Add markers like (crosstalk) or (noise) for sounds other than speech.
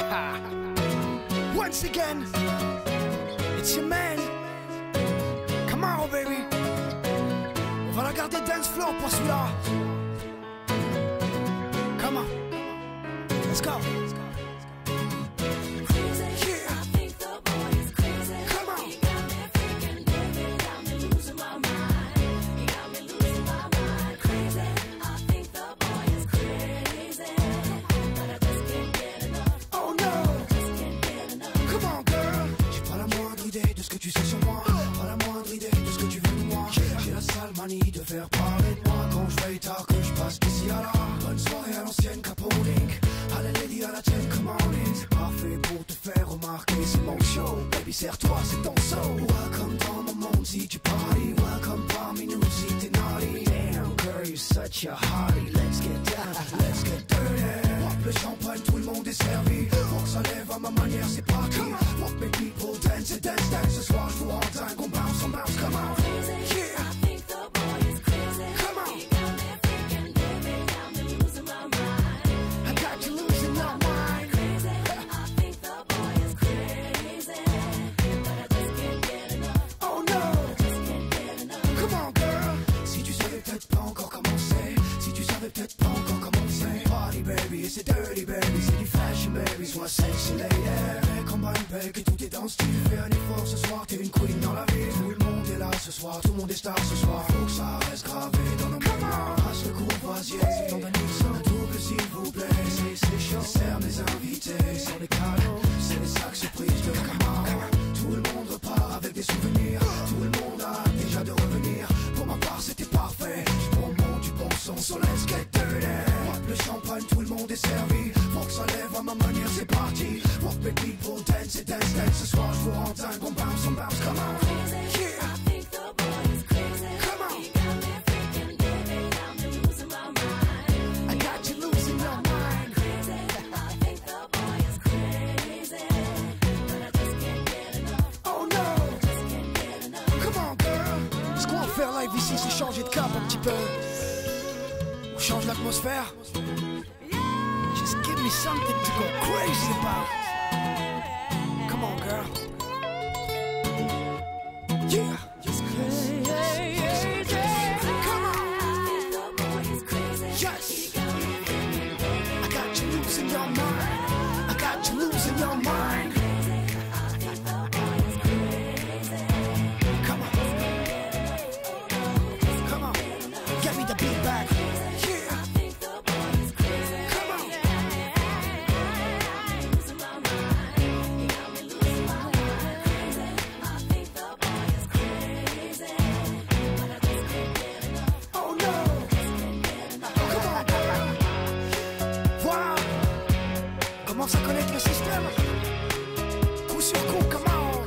(laughs) Once again, it's your man. Come on, baby. On va la garder dance floor pour celui-là. Come on. Let's go. De faire parler de moi quand je veille tard que je passe d'ici à là. Bonne soirée à l'ancienne Caponic. À la lady à la tienne, come on in. C'est parfait pour te faire remarquer, c'est mon show. Baby, serre-toi, c'est ton show. Welcome dans mon monde si tu party. Welcome parmi nous si t'es naughty. Damn, girl, you're such a hottie. Let's get down, let's get dirty. Pop le champagne, tout le monde est servi. Faut que ça lève à ma manière, c'est parti. Peut-être pas encore commencer. Party baby, c'est dirty baby, c'est du fashion baby, sois sexy lady. Combat une bec et tout est dans style. Fais un effort ce soir, t'es une queen dans la ville. Tout le monde est là ce soir, tout le monde est star ce soir. Monde est servi. Faut que ça lève à ma manière, c'est parti. Walk my people, dance et dance, dance. Ce soir, je vous rends dingue, on bounce, on bounce, come on. Yeah. Come on. I got you losing your mind. Oh no. Come on, girl. Ce qu'on va faire live ici, c'est changer de cap un petit peu. On change l'atmosphère. Me something to go crazy about. Come on, girl. Yeah. Just crazy. Come on. Yes. I got you losing your mind. I got you losing your mind. Come on. Come on. Get me the beat back. Connaître le système. Coup sur coup, come on.